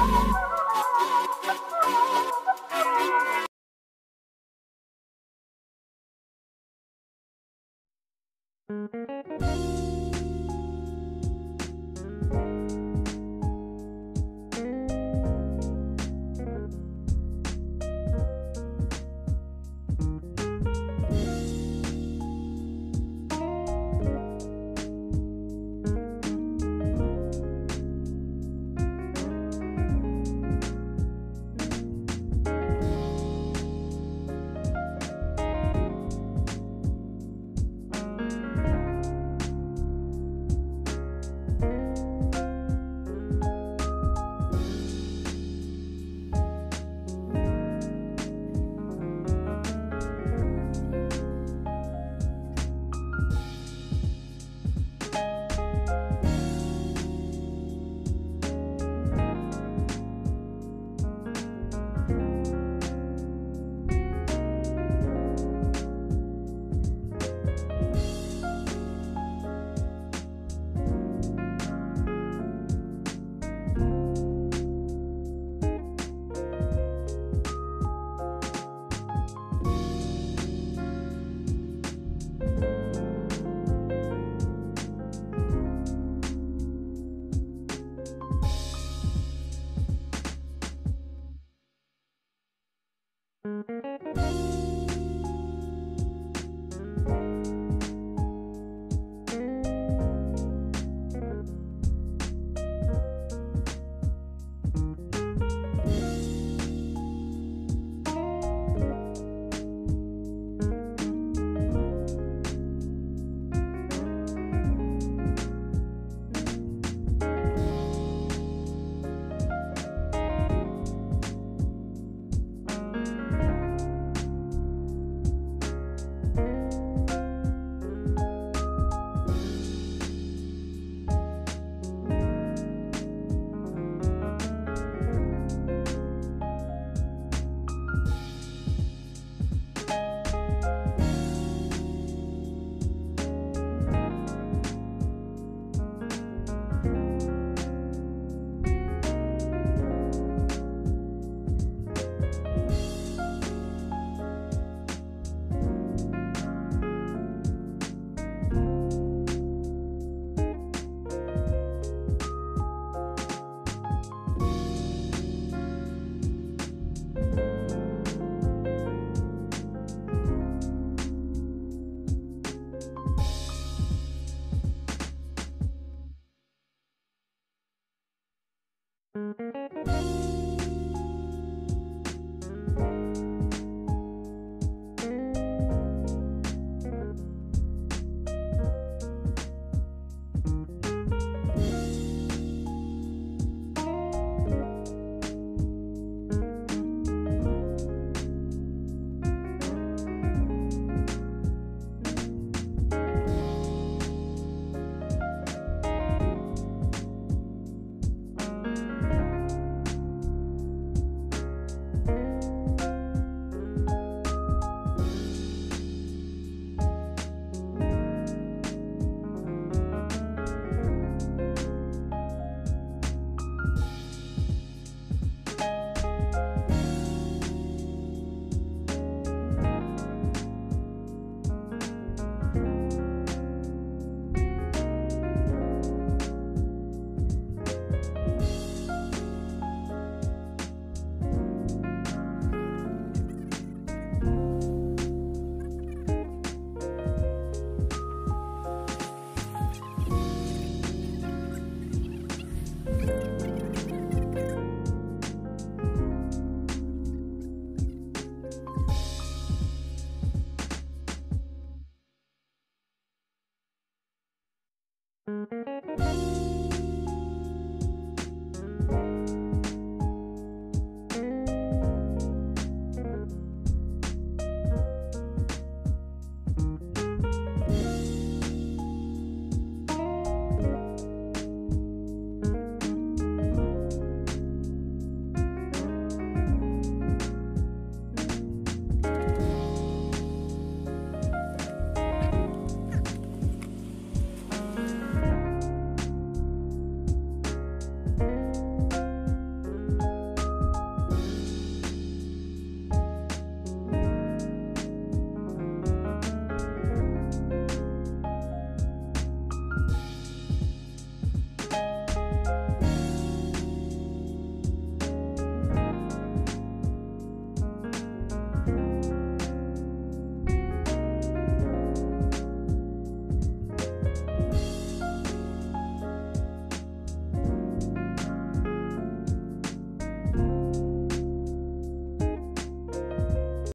Thank you. Música